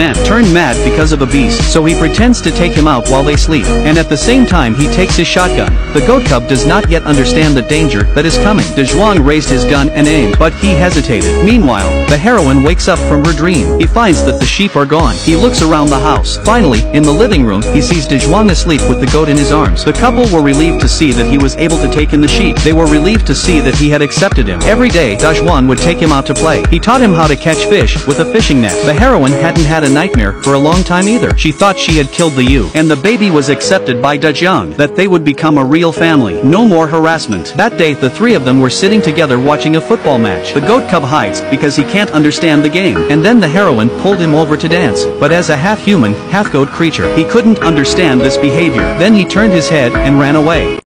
man turned mad because of a beast, so he pretends to take him out while they sleep, and at the same time he takes his shotgun. The goat cub does not yet understand the danger that is coming. De Zhuang raised his gun and aimed, but he hesitated. Meanwhile, the heroine wakes up from her dream. He finds that the sheep are gone. He looks around the house. Finally, in the living room, he sees De Zhuang asleep with the goat in his arms. The couple were relieved to see that he was able to take in the sheep. They were relieved to see that he had accepted him. Every day, Dajuan would take him out to play. He taught him how to catch fish with a fishing net. The heroine hadn't had a nightmare for a long time either. She thought she had killed the ewe, and the baby was accepted by Dajang, that they would become a real family. No more harassment. That day the three of them were sitting together watching a football match. The goat cub hides, because he can't understand the game. And then the heroine pulled him over to dance. But as a half-human, half-goat creature, he couldn't understand this behavior. Then he turned his head and ran away.